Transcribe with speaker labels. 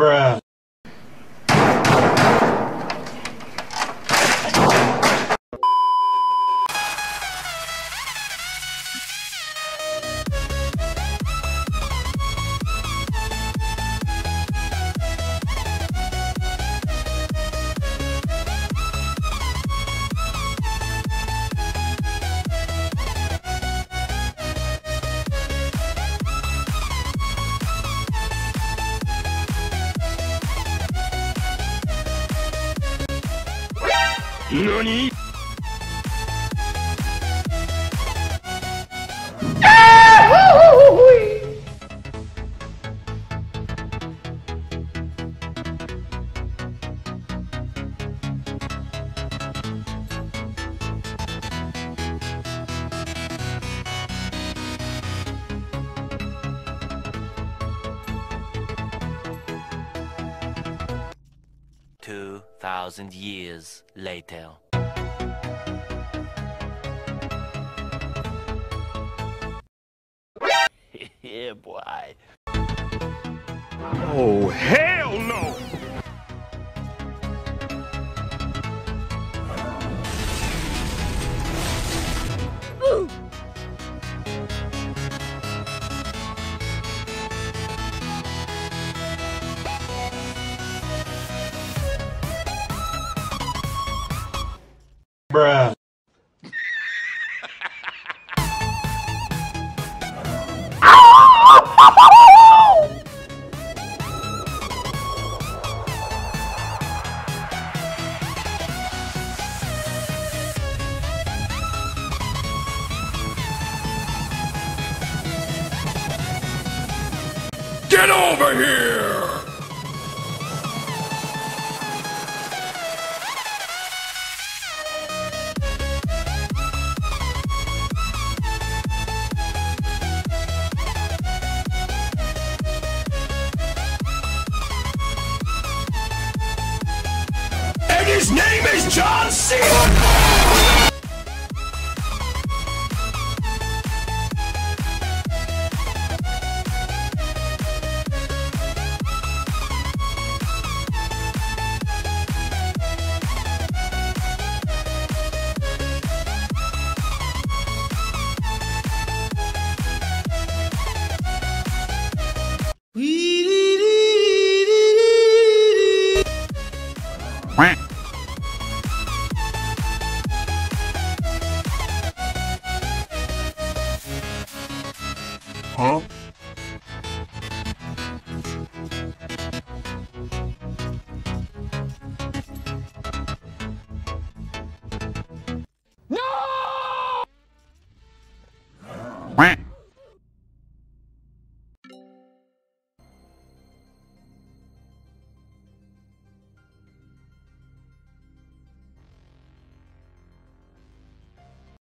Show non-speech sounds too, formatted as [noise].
Speaker 1: Bruh.
Speaker 2: 何？Thousand years later. [laughs] yeah, boy.
Speaker 3: Oh, hell no!
Speaker 1: Bruh.
Speaker 3: Get over here! His name is John Cena!